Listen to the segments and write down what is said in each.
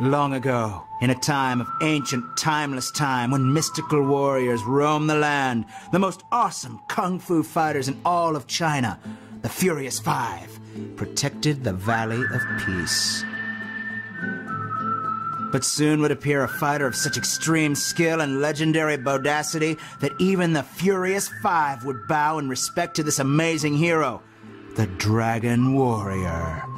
Long ago, in a time of ancient, timeless time, when mystical warriors roamed the land, the most awesome kung fu fighters in all of China, the Furious Five, protected the Valley of Peace. But soon would appear a fighter of such extreme skill and legendary bodacity that even the Furious Five would bow in respect to this amazing hero, the Dragon Warrior.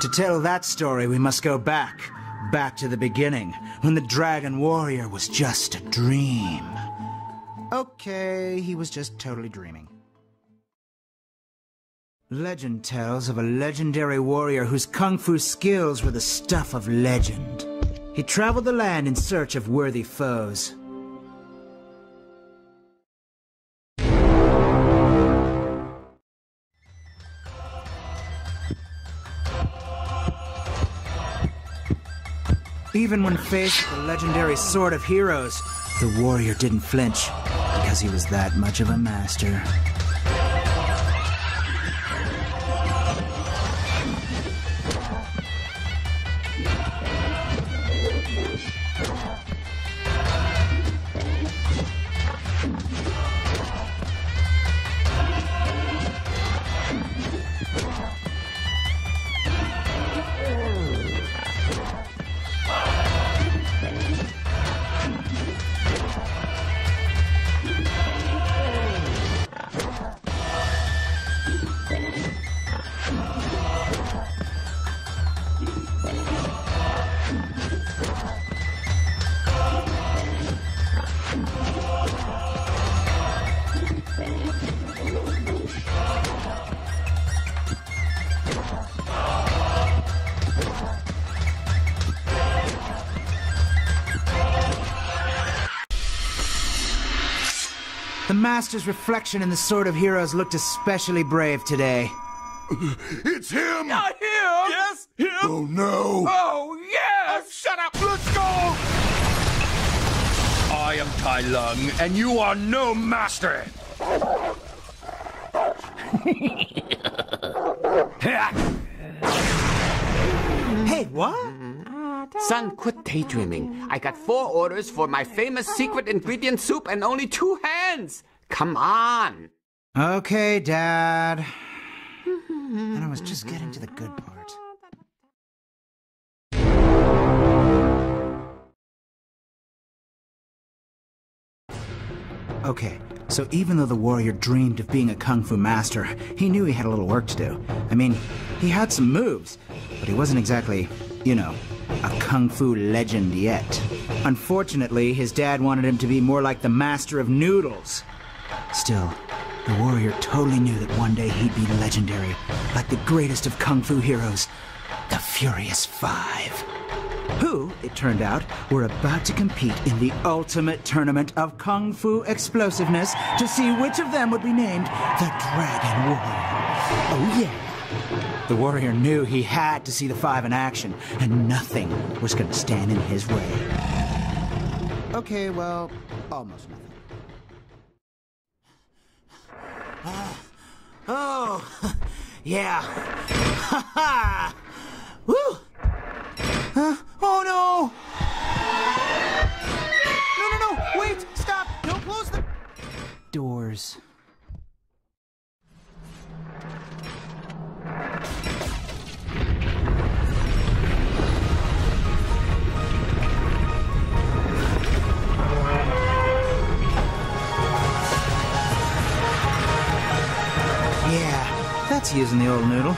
To tell that story, we must go back, back to the beginning, when the Dragon Warrior was just a dream. Okay, he was just totally dreaming. Legend tells of a legendary warrior whose kung fu skills were the stuff of legend. He traveled the land in search of worthy foes. Even when faced with the legendary Sword of Heroes, the warrior didn't flinch because he was that much of a master. The Master's reflection in the Sword of Heroes looked especially brave today. It's him! Not him! Yes, him! Oh no! Oh, yes! Uh, shut up! Let's go! I am Tai Lung, and you are no master! Hey, what? Son, quit daydreaming. I got four orders for my famous secret ingredient soup and only two hands. Come on. Okay, Dad. And I was just getting to the good part. Okay, so even though the warrior dreamed of being a kung fu master, he knew he had a little work to do. I mean, he had some moves, but he wasn't exactly, you know, a kung fu legend yet. Unfortunately, his dad wanted him to be more like the master of noodles. Still, the warrior totally knew that one day he'd be legendary, like the greatest of kung fu heroes, the Furious Five. Who, it turned out, were about to compete in the ultimate tournament of kung fu explosiveness to see which of them would be named the Dragon Warrior. Oh, yeah. The warrior knew he had to see the five in action, and nothing was going to stand in his way. Okay, well, almost nothing. Oh, yeah. Ha ha! Woo! Huh? Oh no! No, no, no! Wait! Stop! Don't close the doors. Yeah, that's using the old noodle.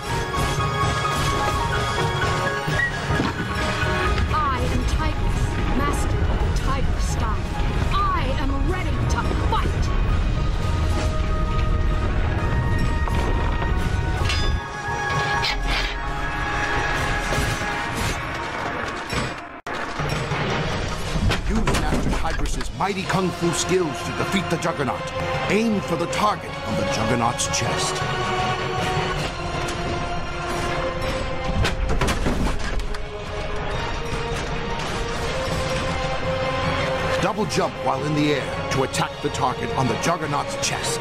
Kung fu skills to defeat the Juggernaut. Aim for the target on the Juggernaut's chest. Double jump while in the air to attack the target on the Juggernaut's chest.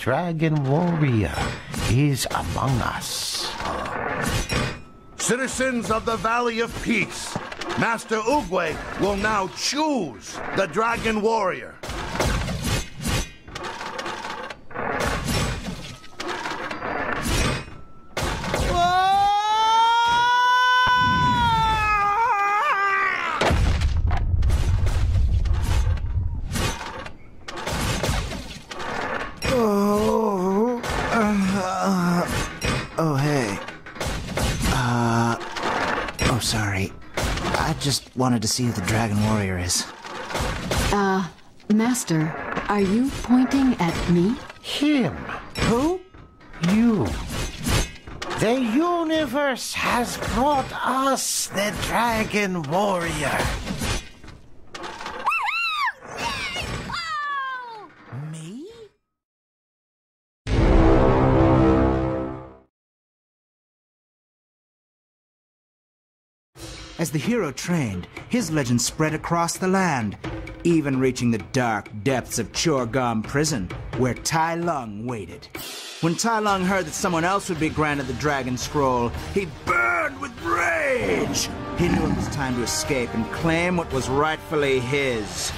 Dragon Warrior is among us. Citizens of the Valley of Peace, Master Oogway will now choose the Dragon Warrior. Wanted to see who the Dragon Warrior is. Uh, Master, are you pointing at me? Him. Who? You. The universe has brought us the Dragon Warrior. As the hero trained, his legend spread across the land, even reaching the dark depths of Chorh-Gom prison, where Tai Lung waited. When Tai Lung heard that someone else would be granted the Dragon Scroll, he burned with rage. He knew it was time to escape and claim what was rightfully his.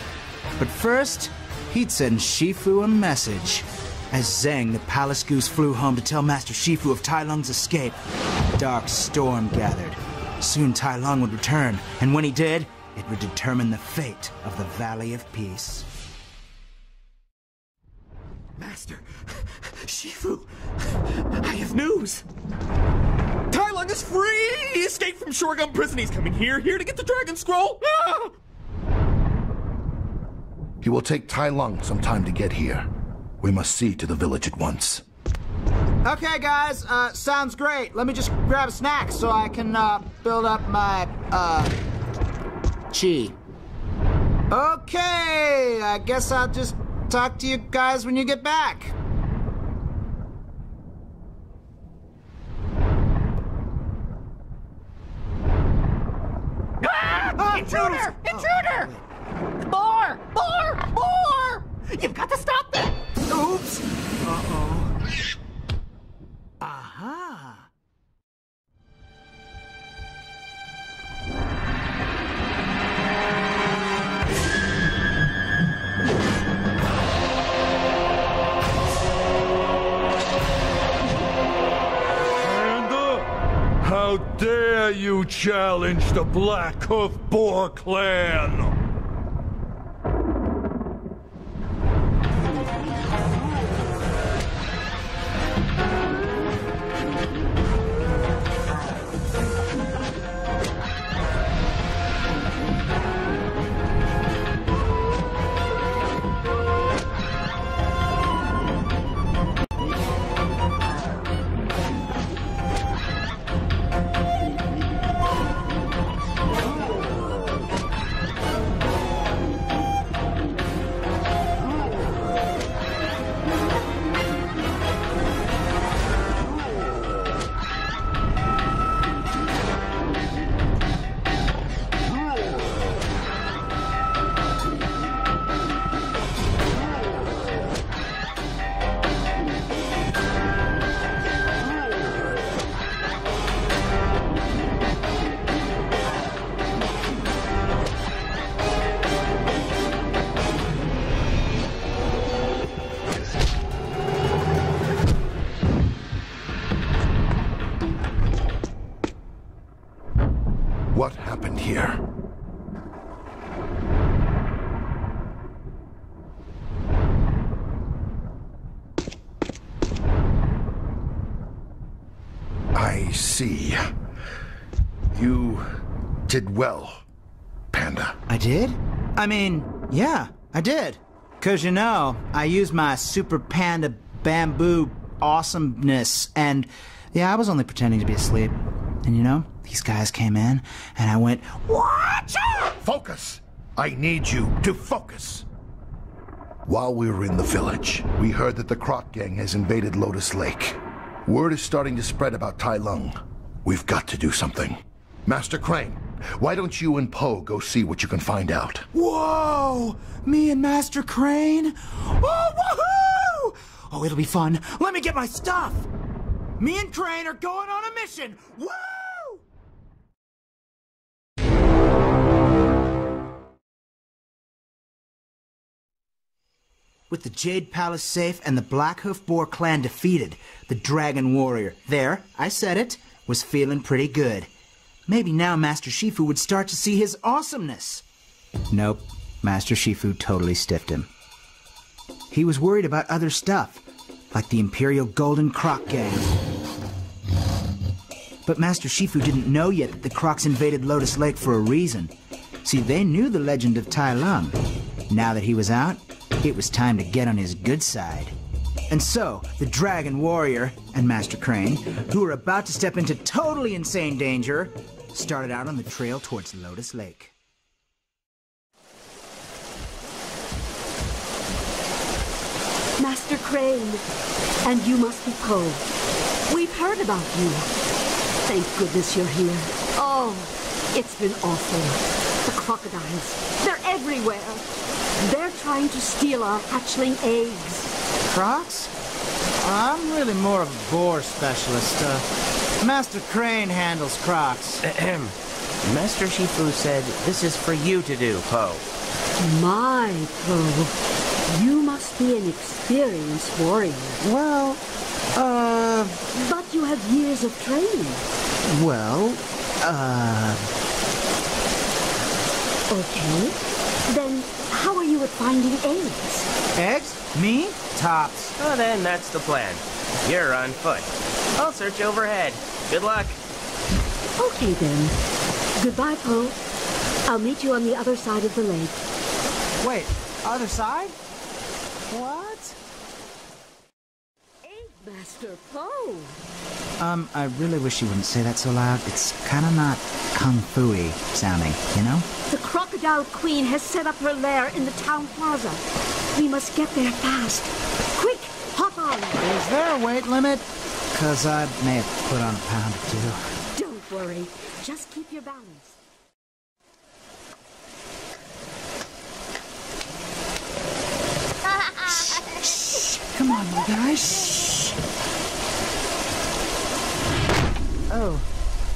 But first, he'd send Shifu a message. As Zeng, the palace goose, flew home to tell Master Shifu of Tai Lung's escape, a dark storm gathered. Soon Tai Lung would return, and when he did, it would determine the fate of the Valley of Peace. Master, Shifu, I have news. Tai Lung is free! He escaped from Chorh-Gom prison. He's coming here, here to get the Dragon Scroll. Ah! He will take Tai Lung some time to get here. We must see to the village at once. Okay, guys, uh, sounds great. Let me just grab a snack so I can, uh, build up my, uh, chi. Okay, I guess I'll just talk to you guys when you get back. Ah, Intruder! Bruce! Intruder! More! More! More! You've got to stop them! Oops! Uh-oh. How dare you challenge the Black Hoof Boar clan? Did well, Panda. I did? I mean, yeah, I did. Cause you know, I used my super panda bamboo awesomeness and yeah, I was only pretending to be asleep. And you know, these guys came in and I went, Watch out! Focus! I need you to focus. While we were in the village, we heard that the Croc Gang has invaded Lotus Lake. Word is starting to spread about Tai Lung. We've got to do something. Master Crane, Why don't you and Po go see what you can find out? Whoa! Me and Master Crane? Oh, woohoo! Oh, it'll be fun. Let me get my stuff. Me and Crane are going on a mission. Woo! With the Jade Palace safe and the Blackhoof Boar clan defeated, the Dragon Warrior, there, I said it, was feeling pretty good. Maybe now Master Shifu would start to see his awesomeness. Nope, Master Shifu totally stiffed him. He was worried about other stuff, like the Imperial Golden Croc Gang. But Master Shifu didn't know yet that the Crocs invaded Lotus Lake for a reason. See, they knew the legend of Tai Lung. Now that he was out, it was time to get on his good side. And so, the Dragon Warrior and Master Crane, who were about to step into totally insane danger, started out on the trail towards Lotus Lake. Master Crane, and you must be cold. We've heard about you. Thank goodness you're here. Oh, it's been awful. The crocodiles, they're everywhere. They're trying to steal our hatchling eggs. Crocs? I'm really more of a boar specialist. Uh, Master Crane handles Crocs. Master Shifu said this is for you to do, Po. My Po, you must be an experienced warrior. Well, uh... But you have years of training. Well, uh... Okay. Then how are you at finding eggs? Eggs? Me? Tops. Oh, then that's the plan. You're on foot. I'll search overhead. Good luck. Okay then. Goodbye, Po. I'll meet you on the other side of the lake. Wait, other side? What? Egg Master Po. Um, I really wish you wouldn't say that so loud. It's kind of not kung fu-y sounding, you know? The Crocodile Queen has set up her lair in the town plaza. We must get there fast. Quick, hop on. Is there a weight limit? Because I may have put on a pound or two. Don't worry. Just keep your balance. Come on, you guys. Oh,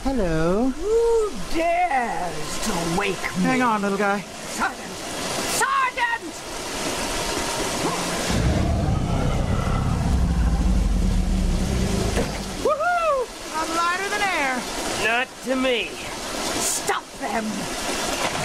hello. Who dares to wake me? Hang on, little guy. Sergeant! Sergeant! Woohoo! I'm lighter than air. Not to me. Stop them!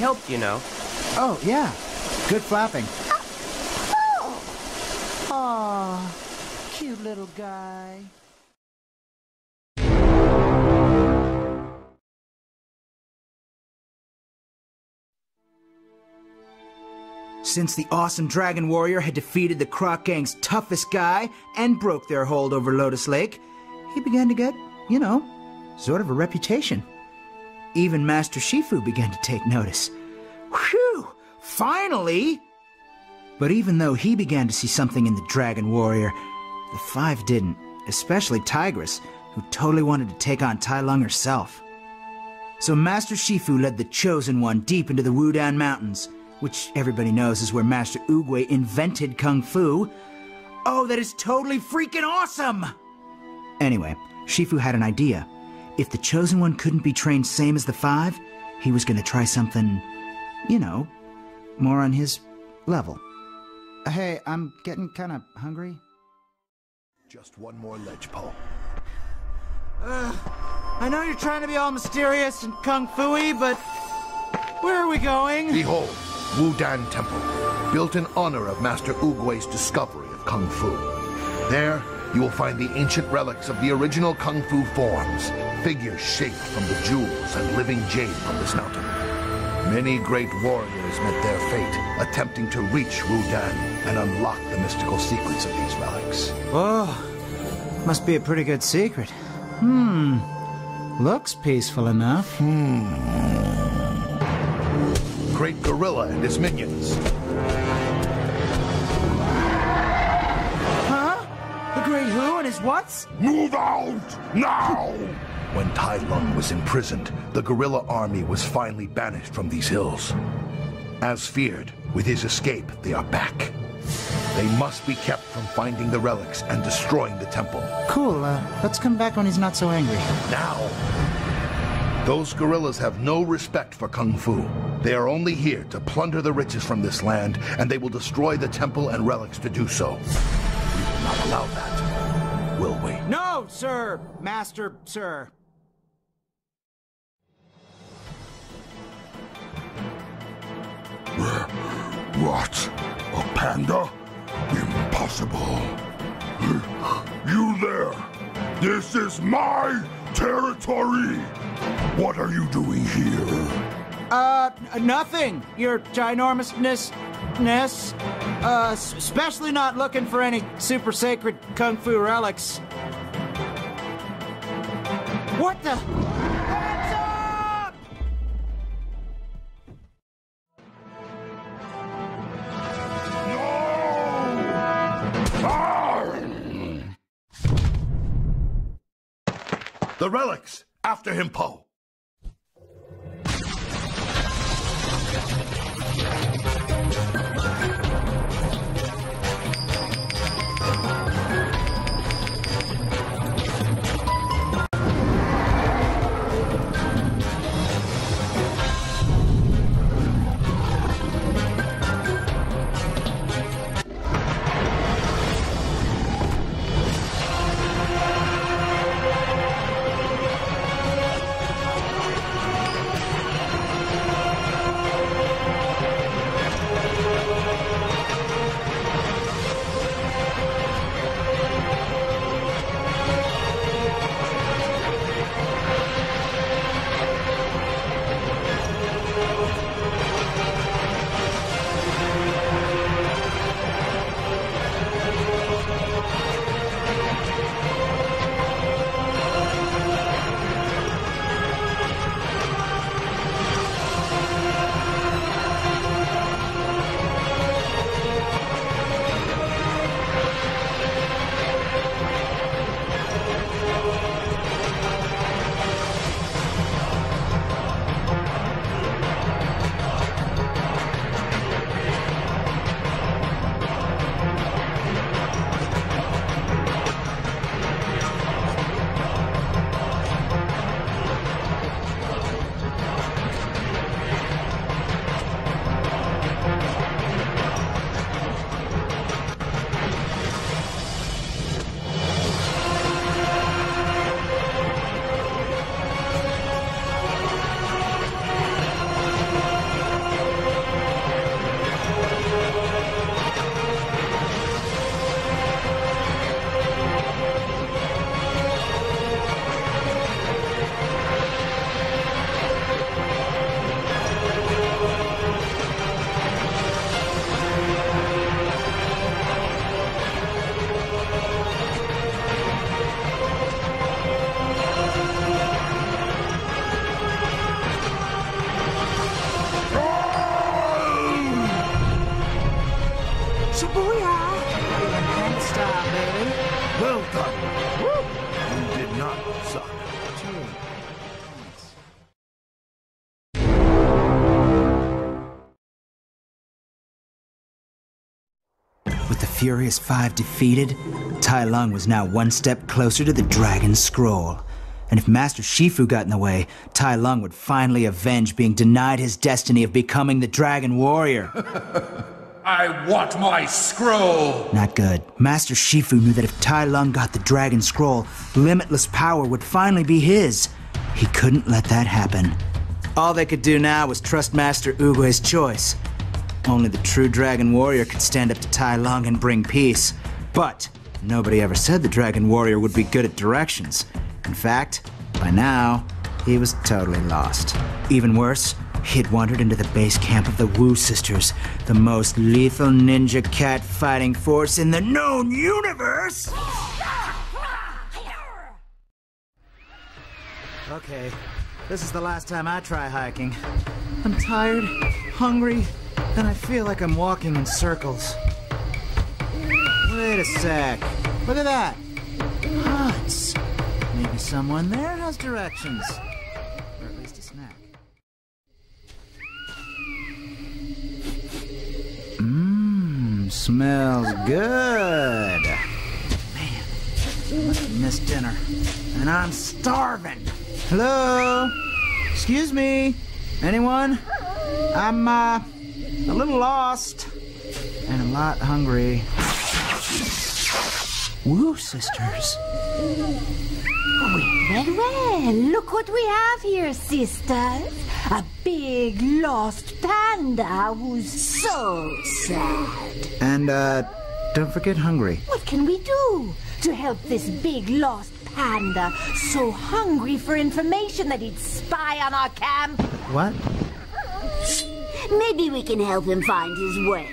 Helped, you know. Oh, yeah. Good flapping. Oh. Aw, cute little guy. Since the awesome Dragon Warrior had defeated the Croc Gang's toughest guy and broke their hold over Lotus Lake, he began to get, you know, sort of a reputation. Even Master Shifu began to take notice. Whew! Finally! But even though he began to see something in the Dragon Warrior, the five didn't, especially Tigress, who totally wanted to take on Tai Lung herself. So Master Shifu led the Chosen One deep into the Wudan Mountains, which everybody knows is where Master Oogway invented Kung Fu. Oh, that is totally freaking awesome! Anyway, Shifu had an idea. If the Chosen One couldn't be trained same as the Five, he was gonna try something, you know, more on his level. Hey, I'm getting kind of hungry. Just one more ledge, Po. Uh, I know you're trying to be all mysterious and kung fu-y, but where are we going? Behold, Wudan Temple, built in honor of Master Oogway's discovery of Kung Fu. There, you will find the ancient relics of the original Kung Fu forms, figures shaped from the jewels and living jade from this mountain. Many great warriors met their fate, attempting to reach Wudan and unlock the mystical secrets of these relics. Oh, must be a pretty good secret. Hmm, looks peaceful enough. Hmm. Great Gorilla and his minions. Huh? The Great Who and his whats? Move out! Now! When Tai Lung was imprisoned, the gorilla army was finally banished from these hills. As feared, with his escape, they are back. They must be kept from finding the relics and destroying the temple. Cool, uh, let's come back when he's not so angry. Now! Those gorillas have no respect for Kung Fu. They are only here to plunder the riches from this land, and they will destroy the temple and relics to do so. We will not allow that, will we? No, sir! Master, sir. What? A panda? Impossible. You there! This is my territory! What are you doing here? Uh, nothing. Your ginormousness, ness. Uh, especially not looking for any super sacred kung fu relics. What the? The relics! After him, Po! Furious Five defeated, Tai Lung was now one step closer to the Dragon Scroll. And if Master Shifu got in the way, Tai Lung would finally avenge being denied his destiny of becoming the Dragon Warrior. I want my scroll! Not good. Master Shifu knew that if Tai Lung got the Dragon Scroll, limitless power would finally be his. He couldn't let that happen. All they could do now was trust Master Oogway's choice. Only the true Dragon Warrior could stand up to Tai Lung and bring peace. But nobody ever said the Dragon Warrior would be good at directions. In fact, by now, he was totally lost. Even worse, he had wandered into the base camp of the Wu Sisters, the most lethal ninja cat fighting force in the known universe! Okay, this is the last time I try hiking. I'm tired, hungry, and I feel like I'm walking in circles. Wait a sec. Look at that. Huts. Maybe someone there has directions. Or at least a snack. Mmm, smells good. Man, I missed dinner. And I'm starving. Hello? Excuse me? Anyone? I'm, uh, a little lost. And a lot hungry. Wu, sisters. Well, well, look what we have here, sisters. A big lost panda who's so sad. And, uh, don't forget hungry. What can we do to help this big lost panda so hungry for information that he'd spy on our camp? What? Maybe we can help him find his way.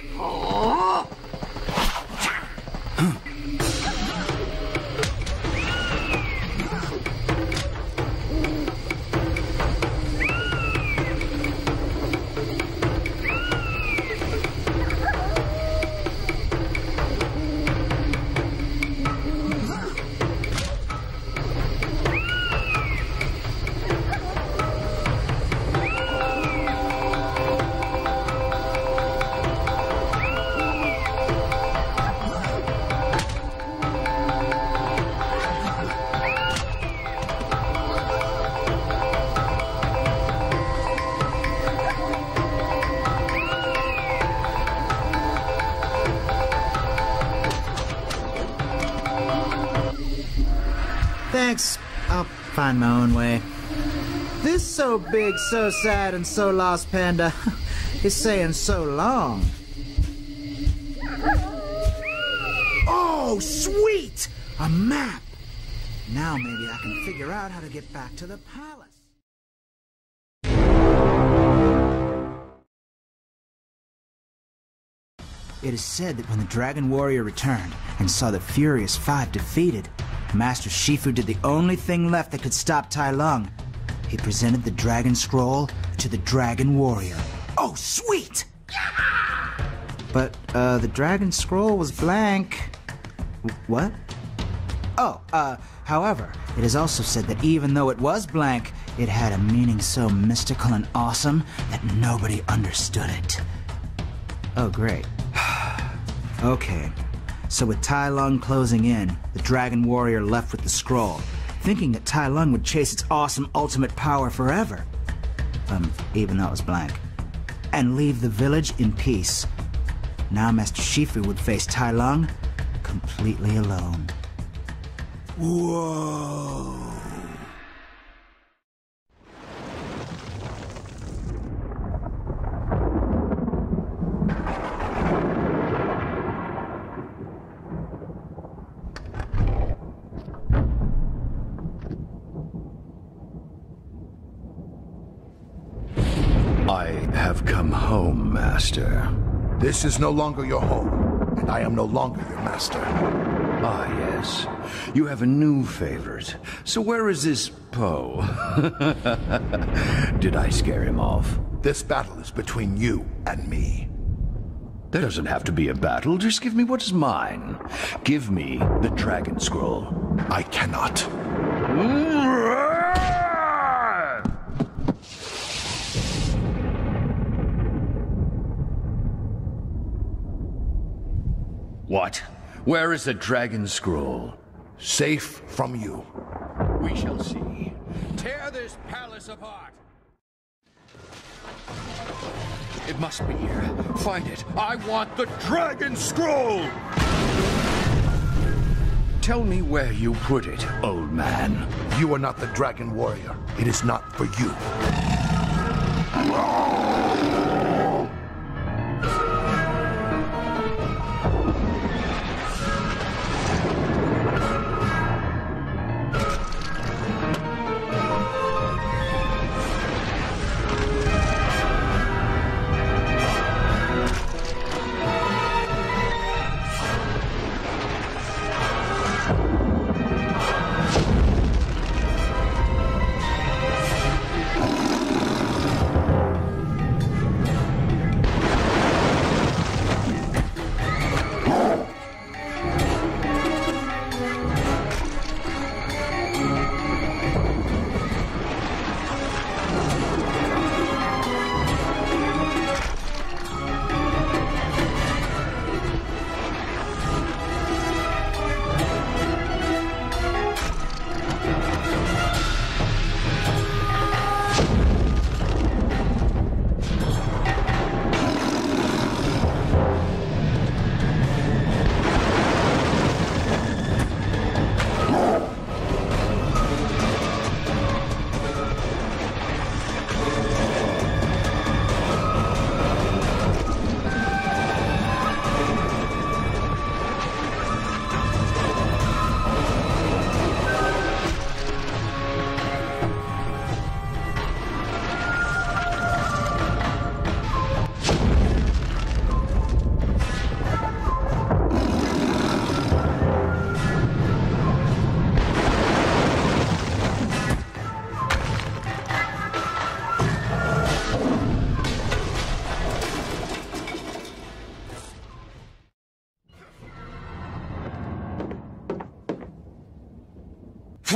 Find my own way. This so big, so sad, and so lost panda is saying so long. Oh, sweet! A map! Now maybe I can figure out how to get back to the palace. It is said that when the Dragon Warrior returned and saw the Furious Five defeated, Master Shifu did the only thing left that could stop Tai Lung. He presented the Dragon Scroll to the Dragon Warrior. Oh, sweet! But, uh, the Dragon Scroll was blank. W- What? Oh, uh, however, it is also said that even though it was blank, it had a meaning so mystical and awesome that nobody understood it. Oh, great. okay. So with Tai Lung closing in, the Dragon Warrior left with the scroll, thinking that Tai Lung would chase its awesome ultimate power forever. Um, even though it was blank. And leave the village in peace. Now Master Shifu would face Tai Lung completely alone. Whoa. I have come home, Master. This is no longer your home, and I am no longer your master. Ah, yes. You have a new favorite. So where is this Po? Did I scare him off? This battle is between you and me. There doesn't have to be a battle. Just give me what is mine. Give me the Dragon Scroll. I cannot. What? Where is the Dragon Scroll? Safe from you. We shall see. Tear this palace apart! It must be here. Find it. I want the Dragon Scroll! Tell me where you put it, old man. You are not the Dragon Warrior. It is not for you.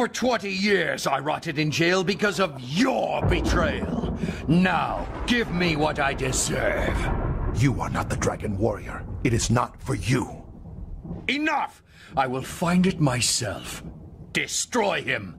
For 20 years I rotted in jail because of your betrayal. Now, give me what I deserve. You are not the Dragon Warrior. It is not for you. Enough! I will find it myself. Destroy him.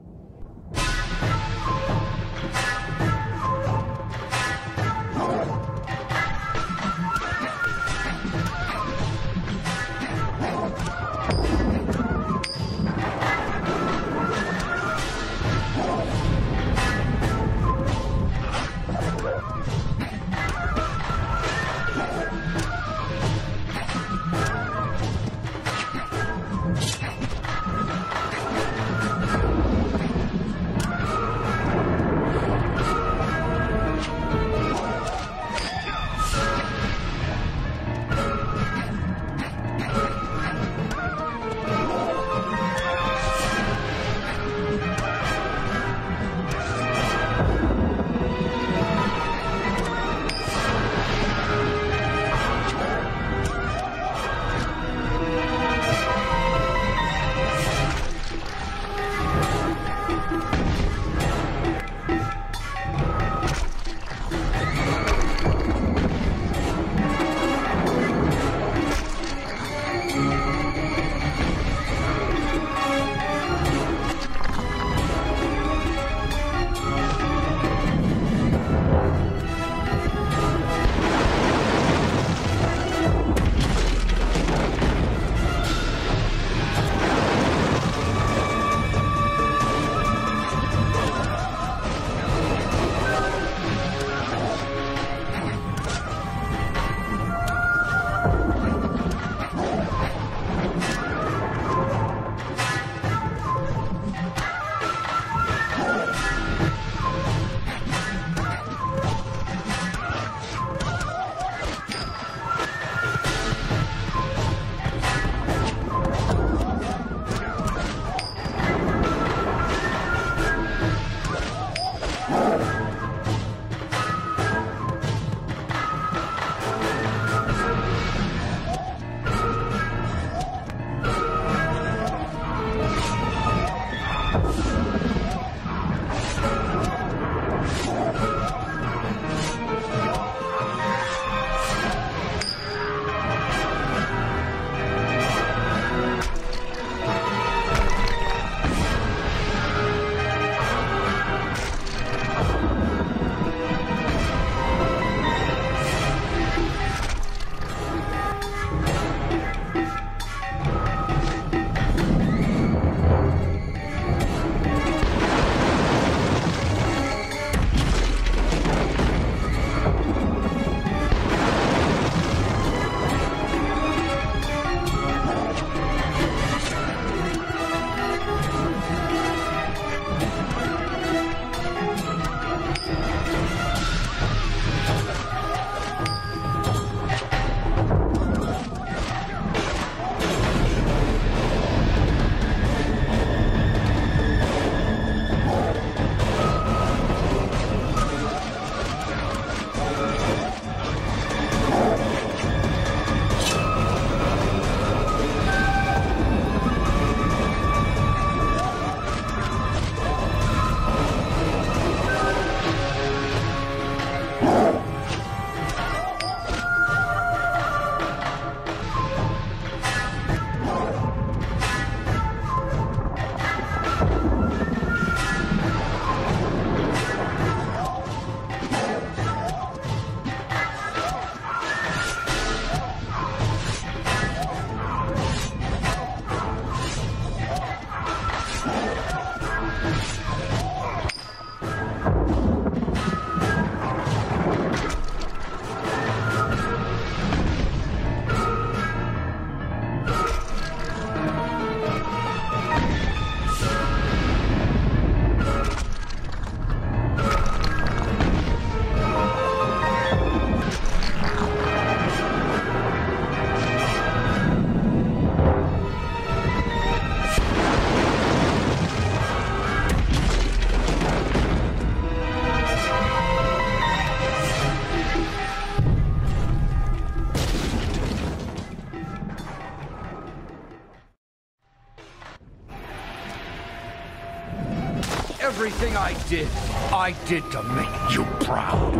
Everything I did, I did to make you proud.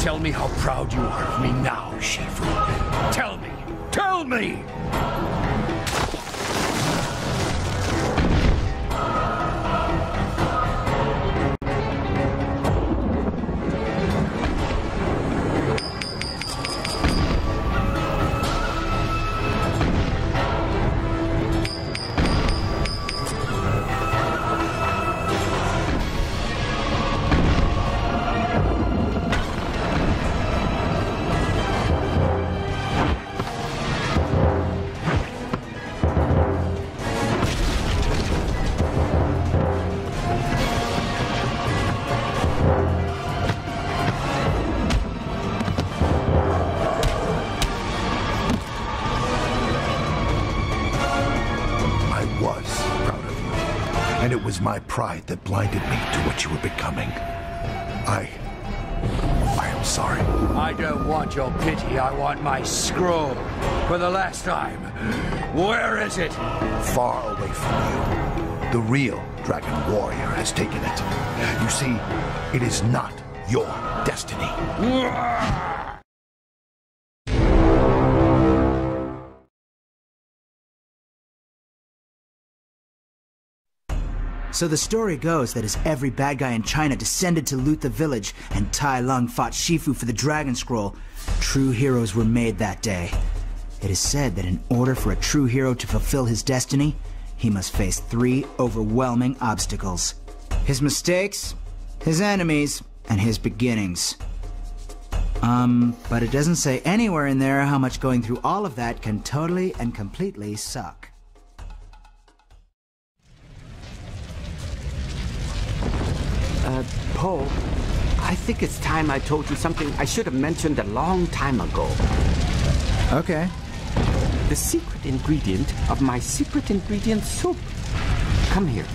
Tell me how proud you are of me now, Shifu. Tell me! Tell me! It is not your destiny. So the story goes that as every bad guy in China descended to loot the village and Tai Lung fought Shifu for the Dragon Scroll, true heroes were made that day. It is said that in order for a true hero to fulfill his destiny, he must face three overwhelming obstacles his mistakes, his enemies, and his beginnings. Um, but it doesn't say anywhere in there how much going through all of that can totally and completely suck. Uh, Po, I think it's time I told you something I should have mentioned a long time ago. Okay. The secret ingredient of my secret ingredient soup. Come here.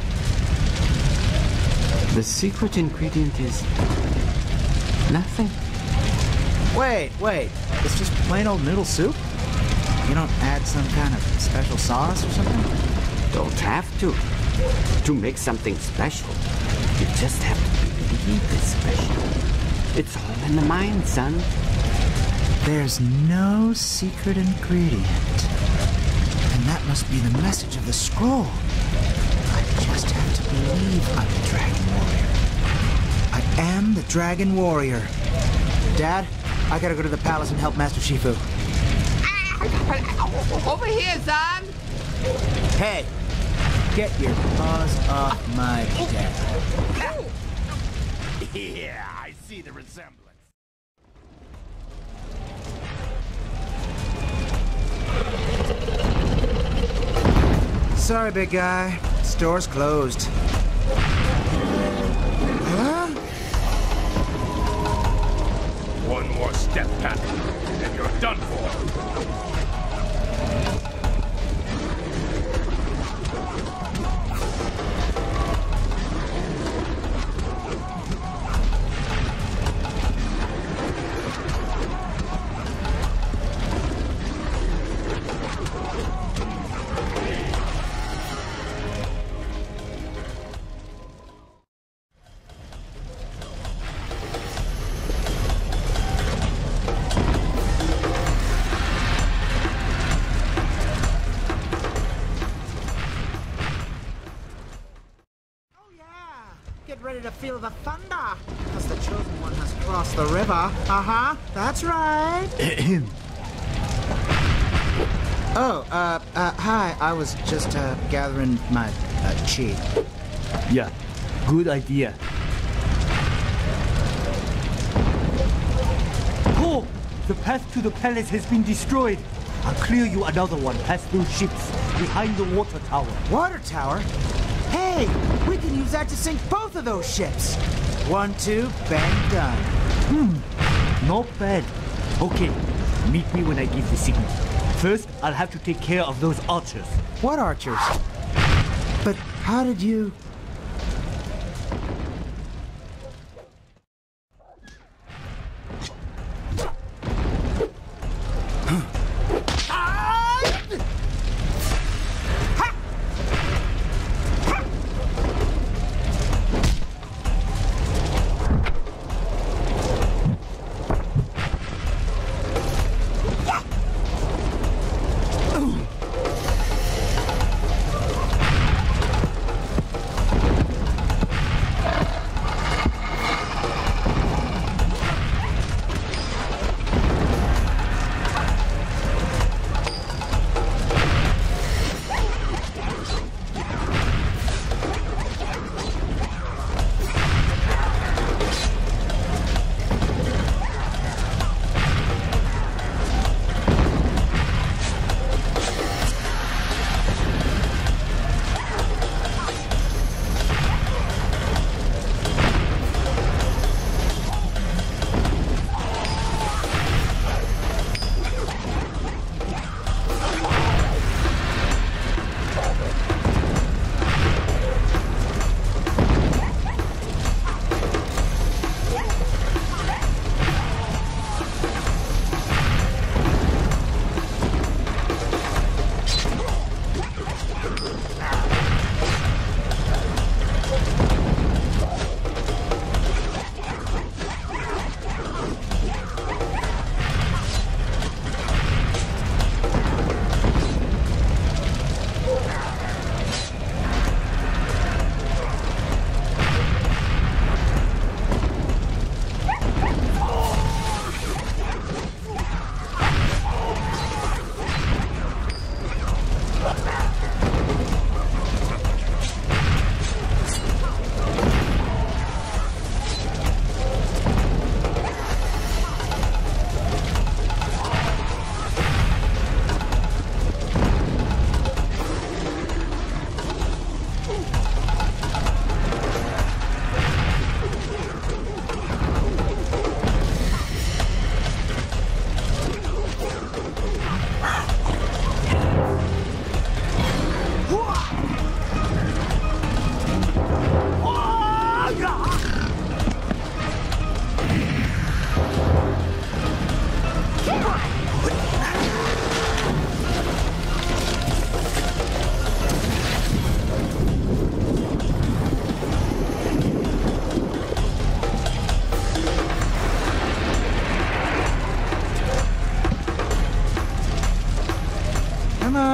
The secret ingredient is nothing. Wait, wait. It's just plain old noodle soup? You don't add some kind of special sauce or something? Don't have to. To make something special, you just have to believe it's special. It's all in the mind, son. There's no secret ingredient. And that must be the message of the scroll. I just have to believe I'm the Dragon am the Dragon Warrior. Dad, I gotta go to the palace and help Master Shifu. Over here, son! Hey, get your paws off my dad. Yeah, I see the resemblance. Sorry, big guy. Store's closed. One more step, Pat, and you're done for. Ready to feel the thunder, because the chosen one has crossed the river. Uh-huh, that's right. oh, uh, uh, hi. I was just, uh, gathering my, uh, chi. Yeah, good idea. Po, the path to the palace has been destroyed. I'll clear you another one past those ships behind the water tower. Water tower? Hey, that to sink both of those ships. One, two, bang, done. Hmm, not bad. Okay, meet me when I give the signal. First, I'll have to take care of those archers. What archers? But how did you...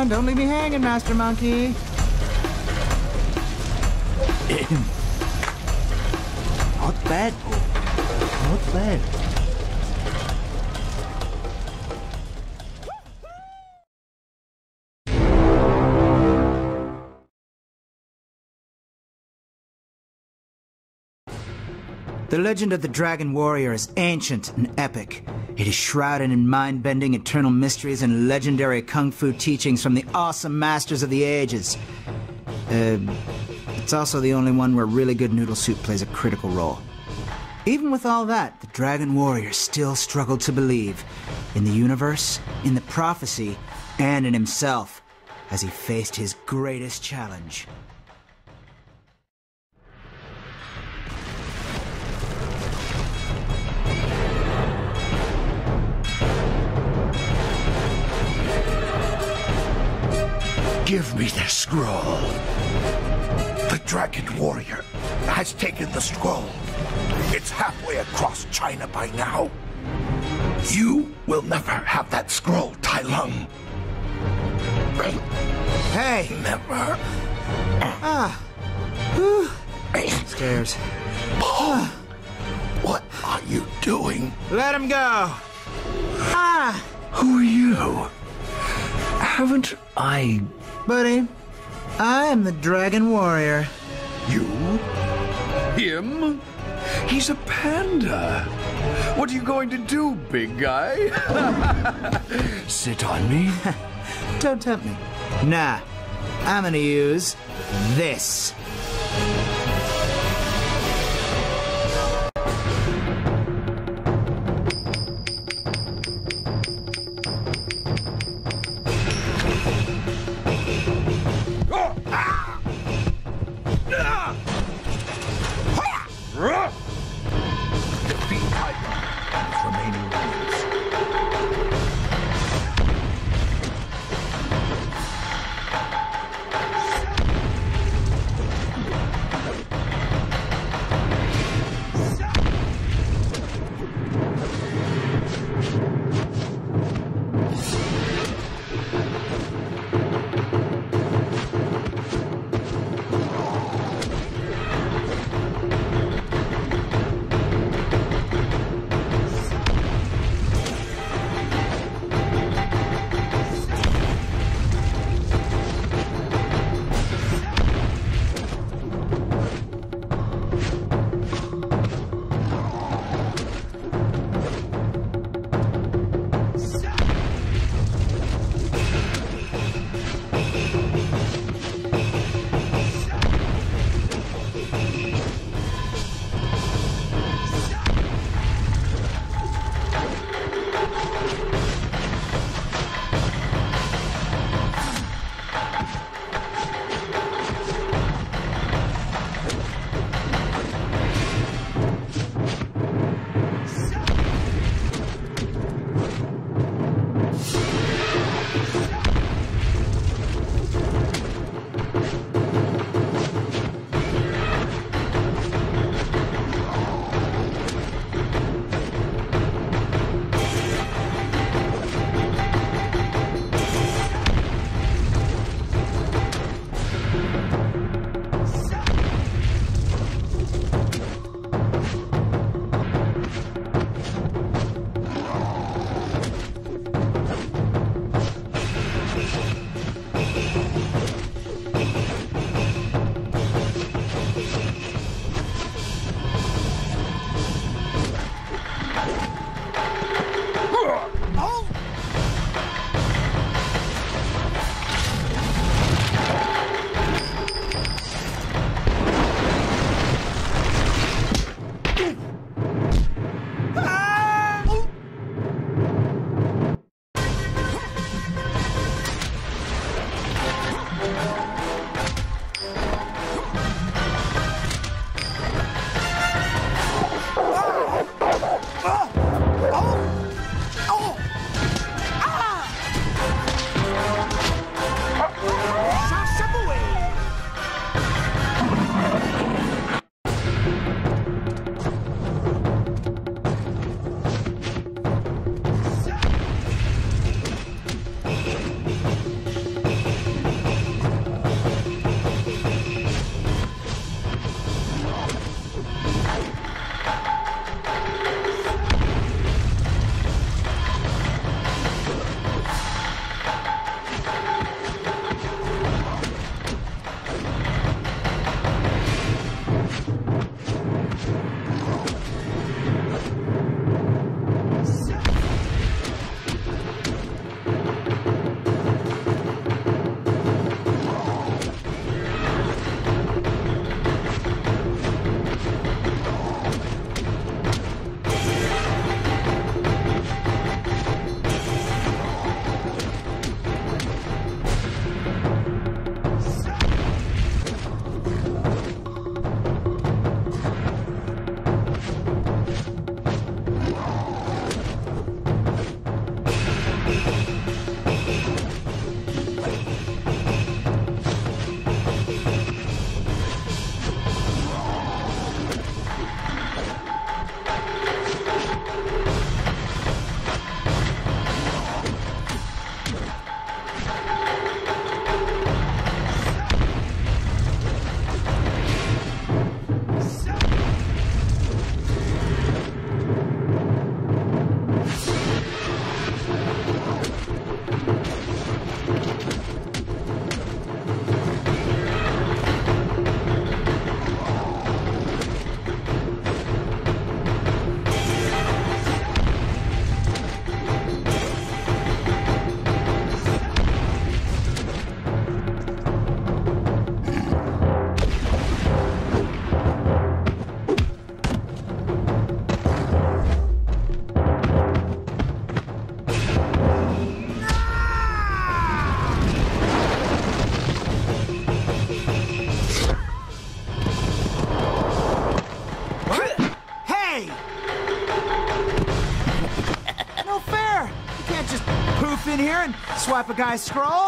on, don't leave me hanging, Master Monkey. Not bad, Not bad. The legend of the Dragon Warrior is ancient and epic. It is shrouded in mind bending eternal mysteries and legendary kung fu teachings from the awesome masters of the ages. Uh, it's also the only one where really good noodle soup plays a critical role. Even with all that, the Dragon Warrior still struggled to believe in the universe, in the prophecy, and in himself as he faced his greatest challenge. Give me the scroll. The Dragon Warrior has taken the scroll. It's halfway across China by now. You will never have that scroll, Tai Lung. Hey! Never. Ah. Whew. Stairs. What are you doing? Let him go. Ah. Who are you? Haven't I... Buddy, I am the Dragon Warrior. You? Him? He's a panda. What are you going to do, big guy? Sit on me? Don't tempt me. Nah, I'm gonna use this. Swipe a guy's scroll.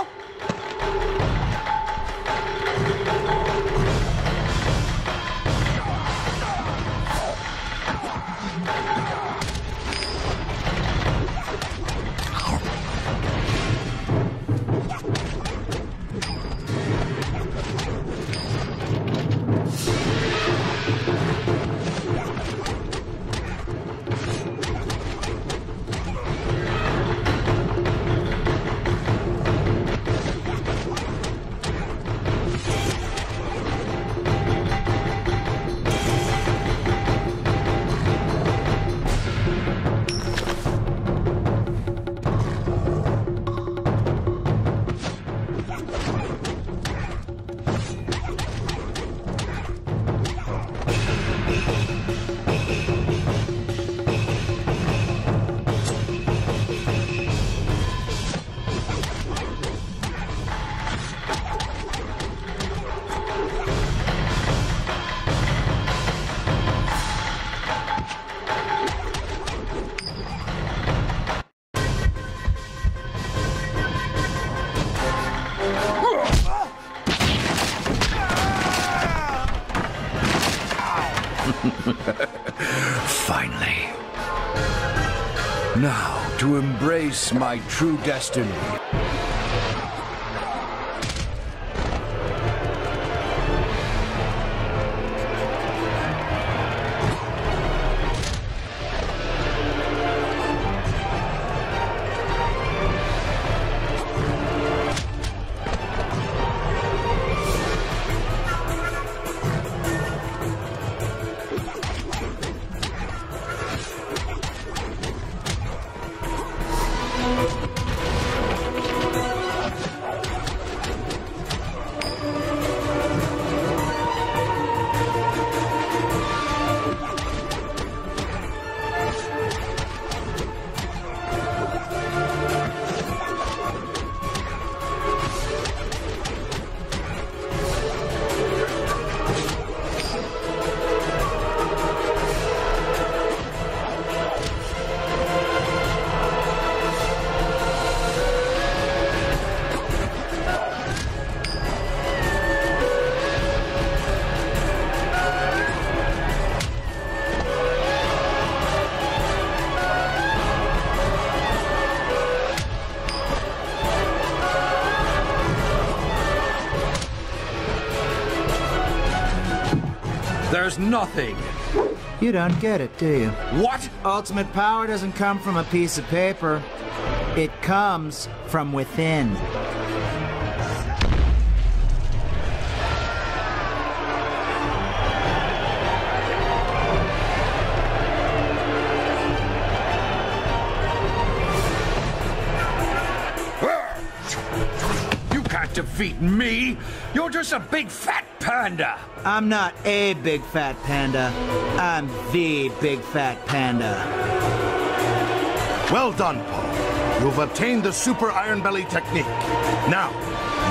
Embrace my true destiny. There's nothing. You don't get it, do you? What? Ultimate power doesn't come from a piece of paper. It comes from within. You can't defeat me. You're just a big fat panda. I'm not a big fat panda. I'm the big fat panda. Well done, Po. You've obtained the Super Iron Belly technique. Now,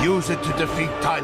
use it to defeat Tai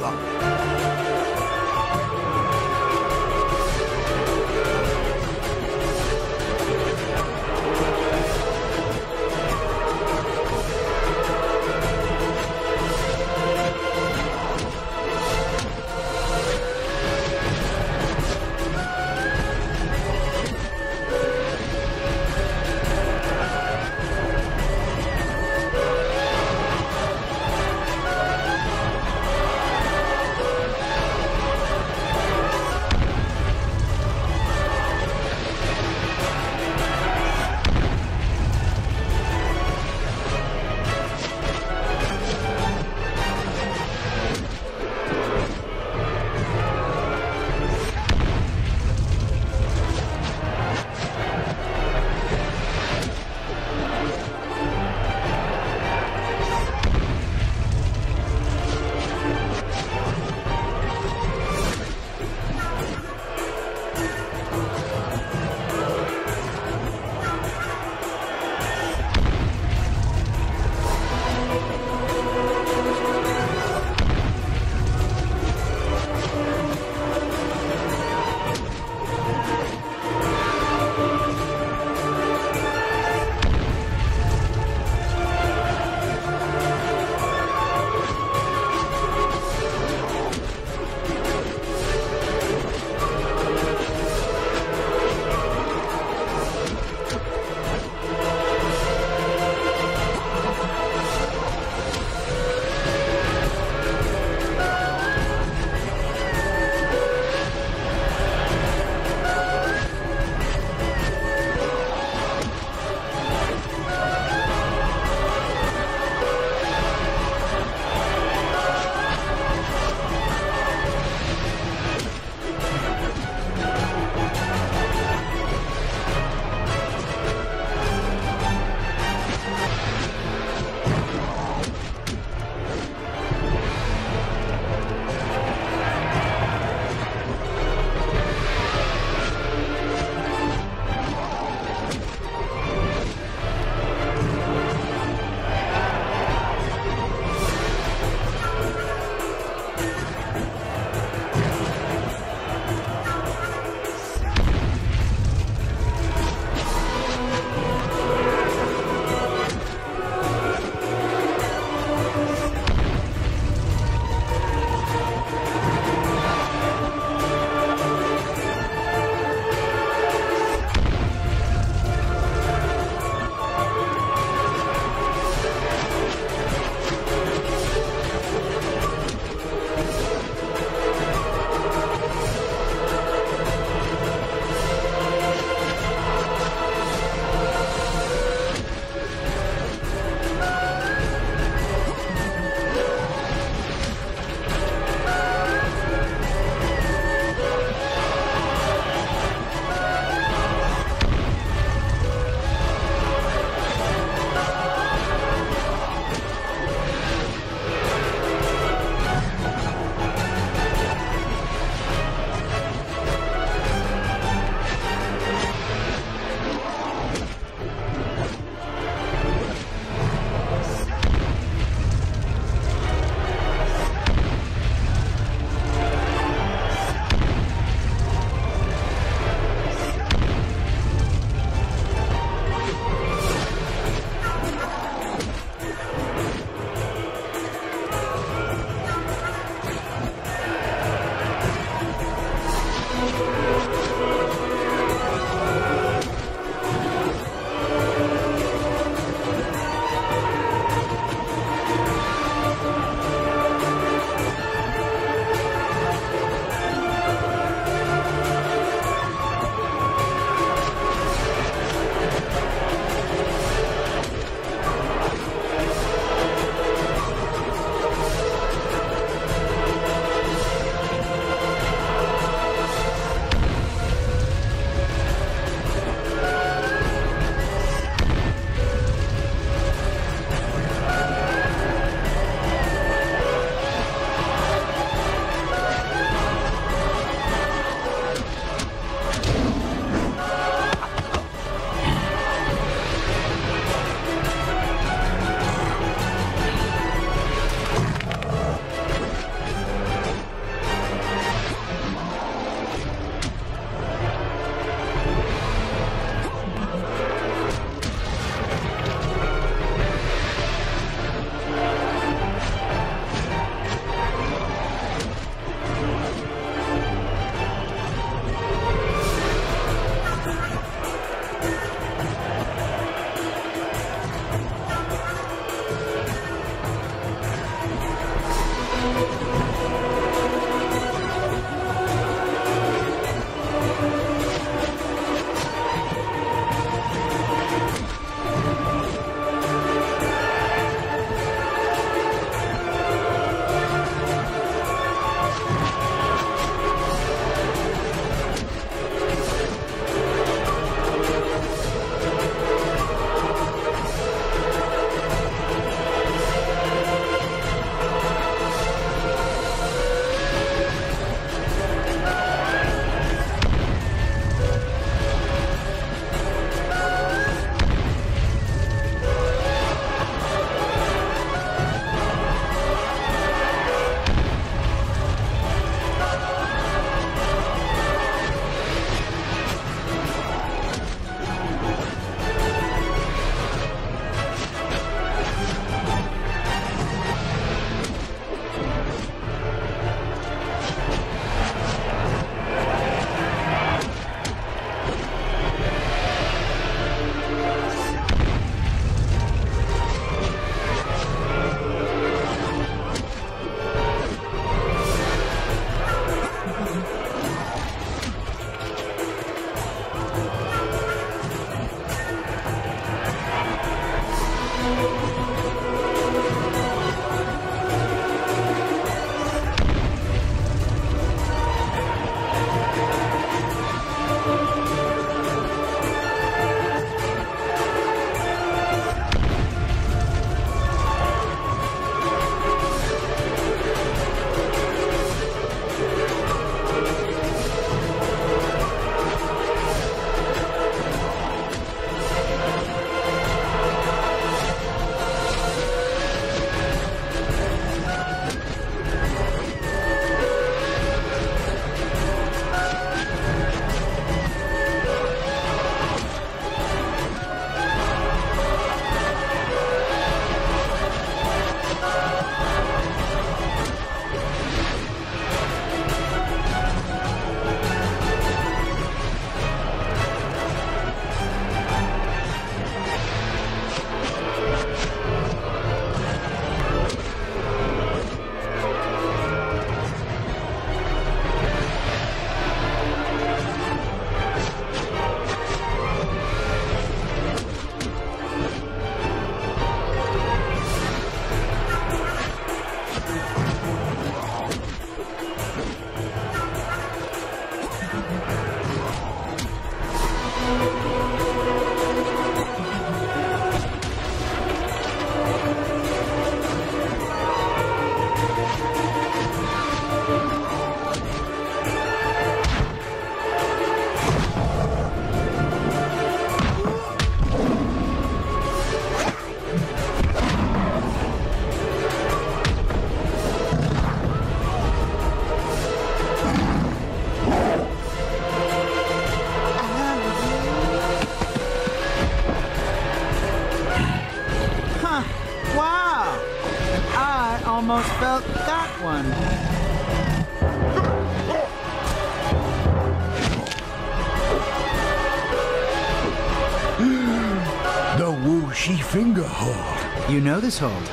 this hold.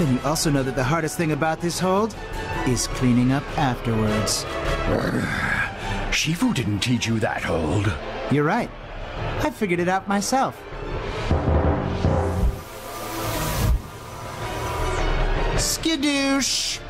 Then you also know that the hardest thing about this hold is cleaning up afterwards. Shifu didn't teach you that hold. You're right. I figured it out myself. Skadoosh!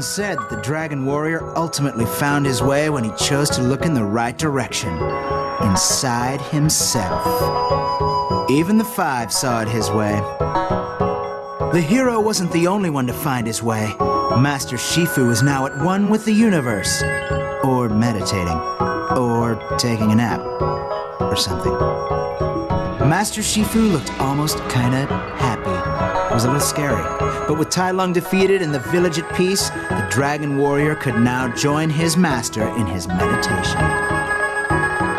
Said the Dragon Warrior ultimately found his way when he chose to look in the right direction inside himself. Even the Five saw it his way. The hero wasn't the only one to find his way. Master Shifu is now at one with the universe. Or meditating. Or taking a nap. Or something. Master Shifu looked almost kinda happy. It was a little scary. But with Tai Lung defeated and the village at peace, the Dragon Warrior could now join his master in his meditation.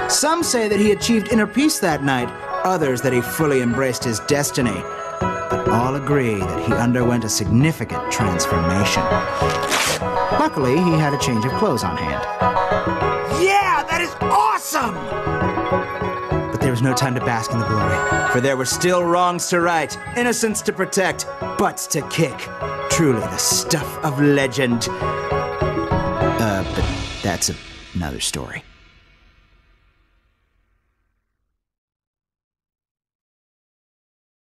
Some say that he achieved inner peace that night, others that he fully embraced his destiny. But all agree that he underwent a significant transformation. Luckily, he had a change of clothes on hand. Yeah, that is awesome! Was no time to bask in the glory, for there were still wrongs to right, innocents to protect, butts to kick. Truly the stuff of legend. Uh, but that's another story.